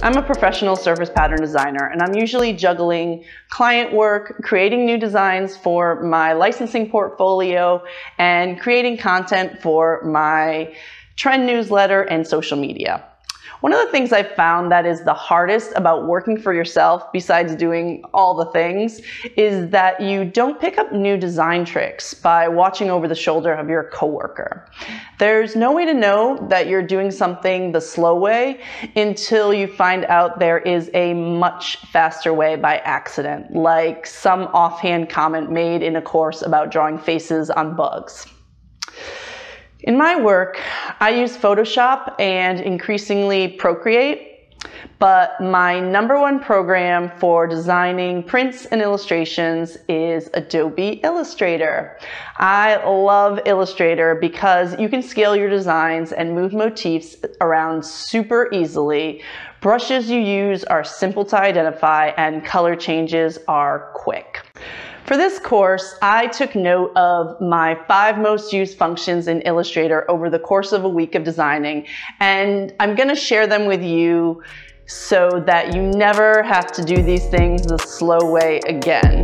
I'm a professional surface pattern designer and I'm usually juggling client work, creating new designs for my licensing portfolio, and creating content for my trend newsletter and social media. One of the things I've found that is the hardest about working for yourself, besides doing all the things, is that you don't pick up new design tricks by watching over the shoulder of your coworker. There's no way to know that you're doing something the slow way until you find out there is a much faster way by accident, like some offhand comment made in a course about drawing faces on bugs. In my work, I use Photoshop and increasingly Procreate, but my number one program for designing prints and illustrations is Adobe Illustrator. I love Illustrator because you can scale your designs and move motifs around super easily. Brushes you use are simple to identify and color changes are quick. For this course, I took note of my five most used functions in Illustrator over the course of a week of designing, and I'm gonna share them with you so that you never have to do these things the slow way again.